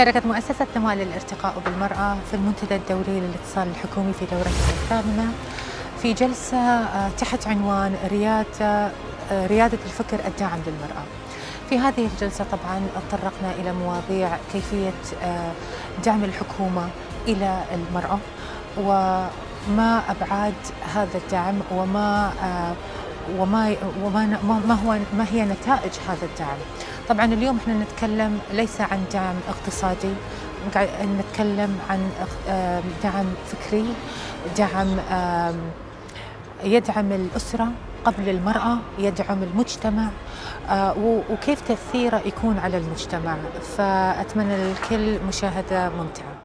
شاركت مؤسسة نوال للارتقاء بالمرأة في المنتدى الدوري للاتصال الحكومي في دورته الثامنة في جلسة آه، تحت عنوان ريادة آه، ريادة الفكر الداعم للمرأة. في هذه الجلسة طبعا تطرقنا إلى مواضيع كيفية آه، دعم الحكومة إلى المرأة وما أبعاد هذا الدعم وما وما وما ما هو ما هي نتائج هذا الدعم. طبعا اليوم إحنا نتكلم ليس عن دعم اقتصادي نتكلم عن دعم فكري دعم يدعم الأسرة قبل المرأة يدعم المجتمع آه، وكيف تأثيره يكون على المجتمع. فأتمنى للكل مشاهدة ممتعة.